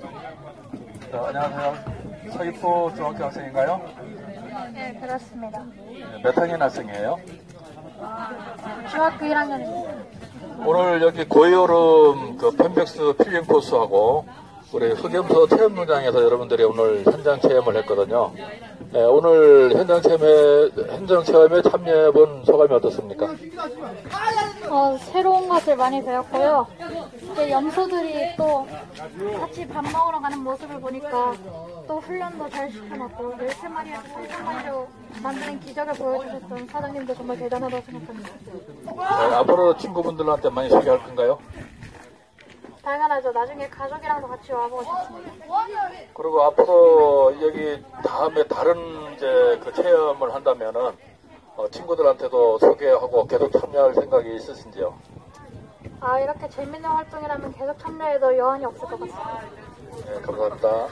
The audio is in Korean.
자, 안녕하세요. 서귀포 중학교 학생인가요? 네, 그렇습니다. 네, 몇 학년 학생이에요? 중학교 1학년입니다. 오늘 여기 고이오름 그 펜백스 힐링 코스하고 우리 흑염소 체험 농장에서 여러분들이 오늘 현장 체험을 했거든요. 네, 오늘 현장 체험에 현장 체험에 참여해 본 소감이 어떻습니까? 어, 새로운 것을 많이 배웠고요. 이제 염소들이 또 같이 밥 먹으러 가는 모습을 보니까 또 훈련도 잘 시켜놨고 13마리에서 13마리로 만드는 기적을 보여주셨던 사장님도 정말 대단하다고 생각합니다. 네, 앞으로 친구분들한테 많이 소개할 건가요? 당연하죠. 나중에 가족이랑도 같이 와보고 싶습니다. 그리고 앞으로 여기 다음에 다른 이제 그 체험을 한다면은 어, 친구들한테도 소개하고 계속 참여할 생각이 있으신지요? 아, 이렇게 재밌는 활동이라면 계속 참여해도 여한이 없을 것 같습니다. 네, 감사합니다.